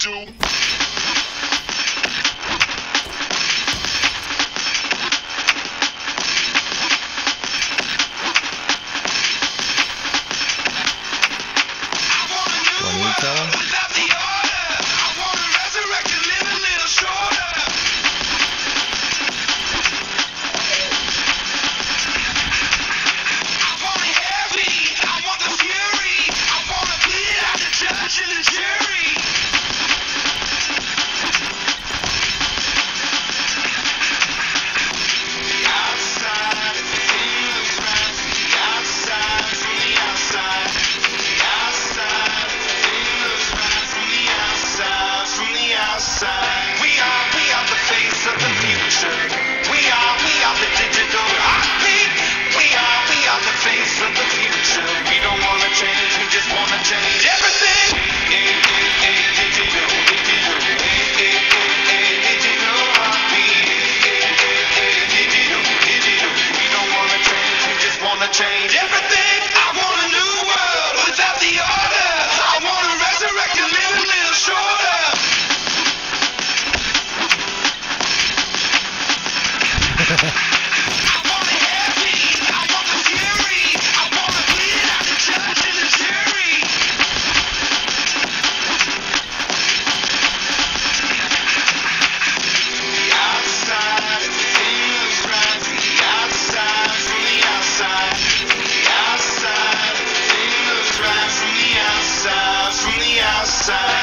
do. Juanita. outside. The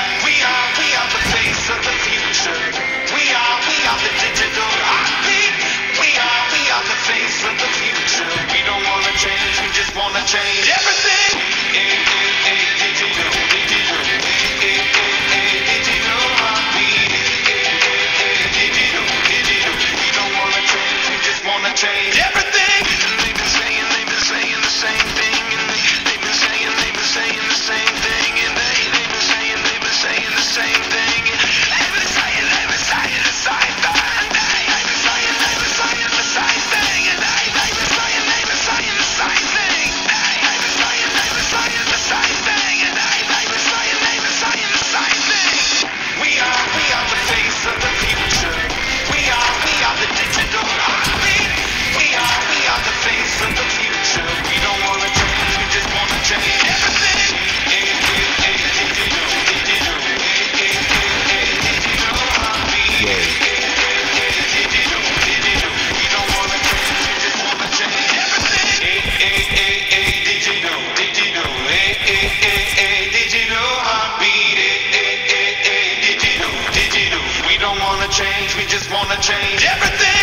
don't wanna change, we just wanna change everything.